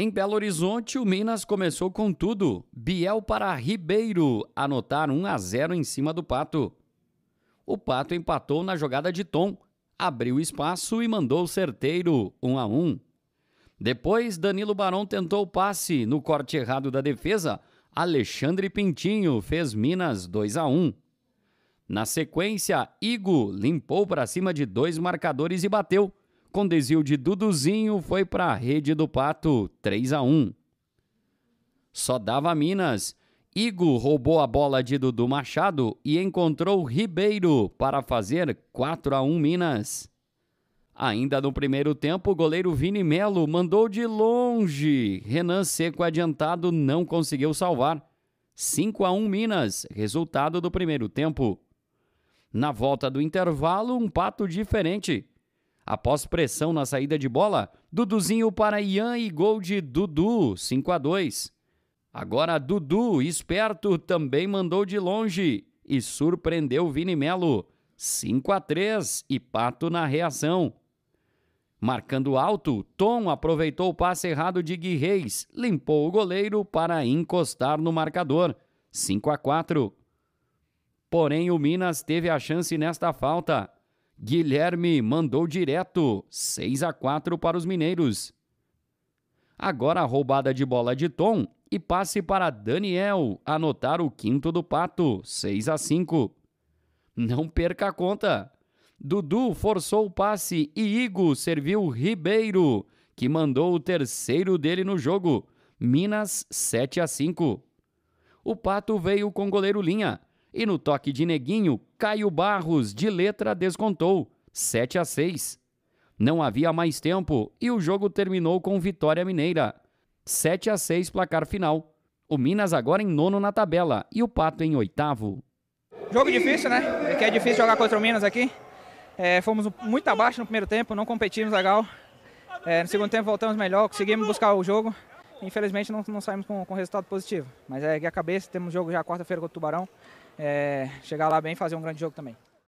Em Belo Horizonte, o Minas começou com tudo. Biel para Ribeiro anotar 1 a 0 em cima do Pato. O Pato empatou na jogada de Tom, abriu espaço e mandou certeiro 1 a 1. Depois, Danilo Barão tentou o passe no corte errado da defesa. Alexandre Pintinho fez Minas 2 a 1. Na sequência, Igo limpou para cima de dois marcadores e bateu. Com desvio de Duduzinho, foi para a rede do Pato 3 a 1. Só dava Minas. Igo roubou a bola de Dudu Machado e encontrou Ribeiro para fazer 4 a 1 Minas. Ainda no primeiro tempo, o goleiro Vini Melo mandou de longe. Renan Seco adiantado não conseguiu salvar. 5 a 1 Minas, resultado do primeiro tempo. Na volta do intervalo, um pato diferente. Após pressão na saída de bola, Duduzinho para Ian e gol de Dudu, 5 a 2. Agora Dudu, esperto, também mandou de longe e surpreendeu Vini Melo, 5 a 3 e pato na reação. Marcando alto, Tom aproveitou o passe errado de Gui Reis, limpou o goleiro para encostar no marcador. 5 a 4. Porém, o Minas teve a chance nesta falta. Guilherme mandou direto, 6 a 4 para os mineiros. Agora a roubada de bola de Tom e passe para Daniel anotar o quinto do Pato, 6 a 5. Não perca a conta. Dudu forçou o passe e Igo serviu Ribeiro, que mandou o terceiro dele no jogo. Minas 7 a 5. O Pato veio com goleiro linha e no toque de Neguinho, Caio Barros de letra descontou 7 a 6. Não havia mais tempo e o jogo terminou com vitória mineira. 7 a 6 placar final. O Minas agora em nono na tabela e o Pato em oitavo. Jogo difícil, né? É que é difícil jogar contra o Minas aqui. É, fomos muito abaixo no primeiro tempo, não competimos legal. É, no segundo tempo voltamos melhor, conseguimos buscar o jogo. Infelizmente não, não saímos com, com resultado positivo. Mas é a cabeça, temos jogo já quarta-feira contra o Tubarão. É, chegar lá bem e fazer um grande jogo também.